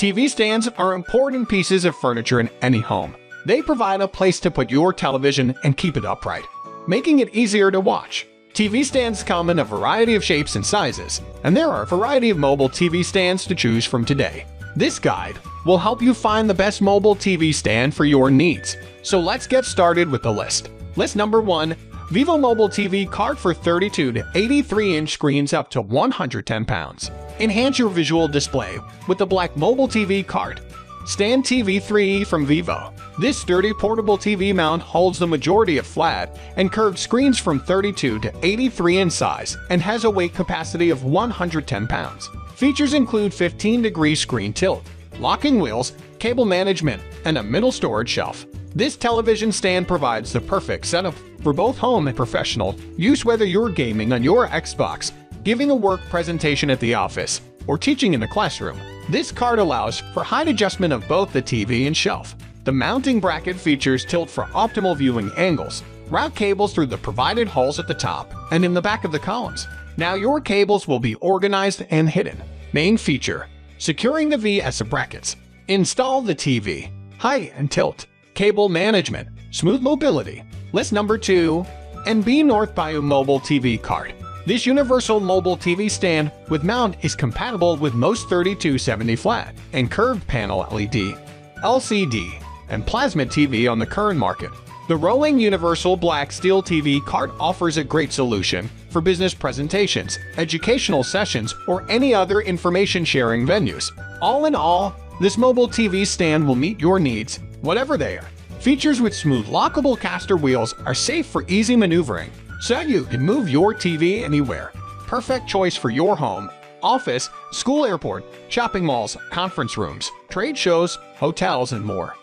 TV stands are important pieces of furniture in any home. They provide a place to put your television and keep it upright, making it easier to watch. TV stands come in a variety of shapes and sizes, and there are a variety of mobile TV stands to choose from today. This guide will help you find the best mobile TV stand for your needs. So let's get started with the list. List number 1 Vivo Mobile TV cart for 32 to 83 inch screens up to 110 pounds. Enhance your visual display with the black mobile TV card. Stand TV3E from Vivo. This sturdy portable TV mount holds the majority of flat and curved screens from 32 to 83 in size and has a weight capacity of 110 pounds. Features include 15 degree screen tilt, locking wheels, cable management, and a middle storage shelf. This television stand provides the perfect setup for both home and professional use whether you're gaming on your Xbox, giving a work presentation at the office, or teaching in the classroom. This card allows for height adjustment of both the TV and shelf. The mounting bracket features tilt for optimal viewing angles, route cables through the provided holes at the top and in the back of the columns. Now your cables will be organized and hidden. Main feature, securing the VESA brackets. Install the TV, height and tilt, cable management, smooth mobility. List number 2, NB North Bayou Mobile TV Cart. This universal mobile TV stand with mount is compatible with most 3270 flat and curved panel LED, LCD, and plasma TV on the current market. The rolling universal black steel TV cart offers a great solution for business presentations, educational sessions, or any other information sharing venues. All in all, this mobile TV stand will meet your needs, whatever they are. Features with smooth lockable caster wheels are safe for easy maneuvering, so you can move your TV anywhere. Perfect choice for your home, office, school airport, shopping malls, conference rooms, trade shows, hotels, and more.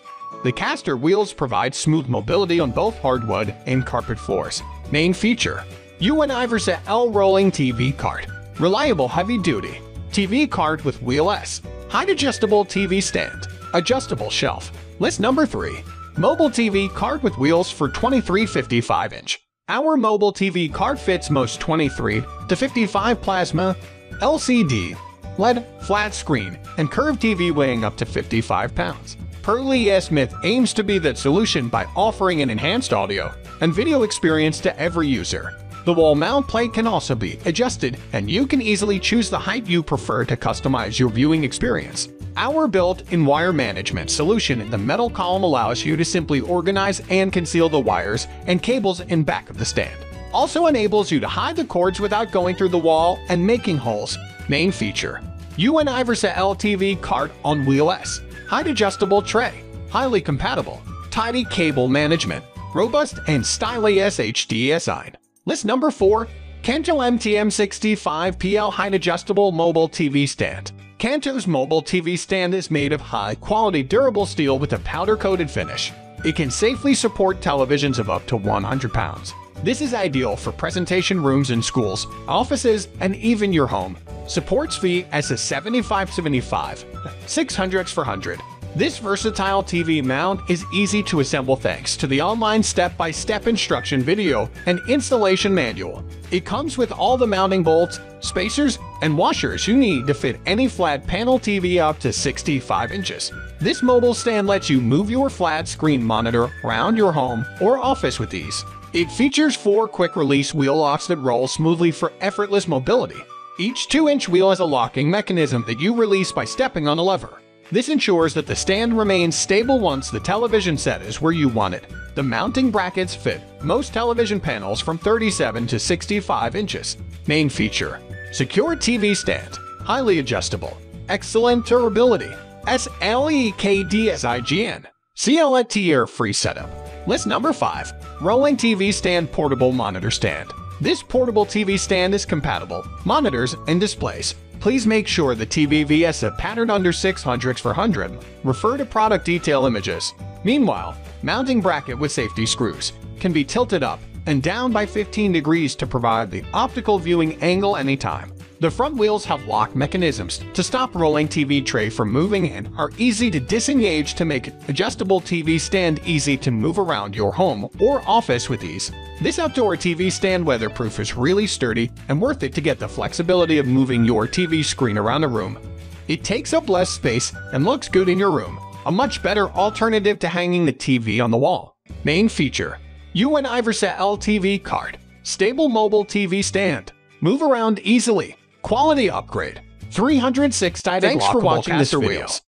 The caster wheels provide smooth mobility on both hardwood and carpet floors. Main feature UNI L Rolling TV Cart. Reliable heavy duty. TV cart with wheel S. Height adjustable TV stand. Adjustable shelf. List number 3. Mobile TV cart with wheels for 2355 inch. Our mobile TV cart fits most 23 to 55 plasma, LCD, LED, flat screen, and curved TV weighing up to 55 pounds. Pearly S. Smith aims to be that solution by offering an enhanced audio and video experience to every user. The wall mount plate can also be adjusted, and you can easily choose the height you prefer to customize your viewing experience. Our built-in wire management solution in the metal column allows you to simply organize and conceal the wires and cables in back of the stand. Also enables you to hide the cords without going through the wall and making holes. Main feature, UNI-VERSA LTV cart on wheel S. Height adjustable tray, highly compatible, tidy cable management, robust and stylish HD design. List number 4, Kanto MTM65PL Height Adjustable Mobile TV Stand. Kanto's mobile TV stand is made of high-quality durable steel with a powder-coated finish. It can safely support televisions of up to 100 pounds. This is ideal for presentation rooms in schools, offices, and even your home. Supports VESA 7575, 600x for 100. This versatile TV mount is easy to assemble thanks to the online step-by-step instruction video and installation manual. It comes with all the mounting bolts, spacers, and washers you need to fit any flat panel TV up to 65 inches. This mobile stand lets you move your flat screen monitor around your home or office with ease. It features four quick-release wheel locks that roll smoothly for effortless mobility. Each 2-inch wheel has a locking mechanism that you release by stepping on a lever. This ensures that the stand remains stable once the television set is where you want it. The mounting brackets fit most television panels from 37 to 65 inches. Main feature, secure TV stand, highly adjustable, excellent durability, SLEKDSIGN, CLT air-free setup. List number 5, rolling TV stand portable monitor stand. This portable TV stand is compatible, monitors, and displays Please make sure the TV VS a pattern under 600 for 100. Refer to product detail images. Meanwhile, mounting bracket with safety screws can be tilted up and down by 15 degrees to provide the optical viewing angle anytime. The front wheels have lock mechanisms to stop rolling TV tray from moving and are easy to disengage to make adjustable TV stand easy to move around your home or office with ease. This outdoor TV stand weatherproof is really sturdy and worth it to get the flexibility of moving your TV screen around a room. It takes up less space and looks good in your room, a much better alternative to hanging the TV on the wall. Main feature UN Iversa LTV card. Stable mobile TV stand. Move around easily. Quality upgrade. 306 title Thanks for watching this video. Wheels.